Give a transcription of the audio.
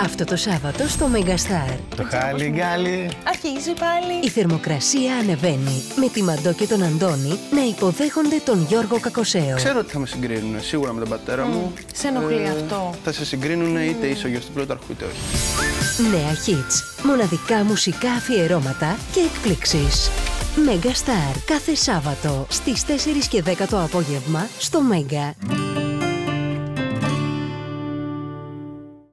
Αυτό το Σάββατο στο Μεγαστάρ. Το χάλι γκάλι. Αρχίζει πάλι. Η θερμοκρασία ανεβαίνει με τη Μαντό και τον Αντώνη να υποδέχονται τον Γιώργο Κακοσέο. Ξέρω ότι θα με συγκρίνουν σίγουρα με τον πατέρα μου. Σε ενοχλεί ε, αυτό. Θα σε συγκρίνουν είτε είσαι ο γιο του Πλούταρχου είτε όχι. Νέα hits, μοναδικά μουσικά αφιερώματα και εκπλήξεις. Σταρ. κάθε Σάββατο στις 4 και 10 το απόγευμα στο Μέγα.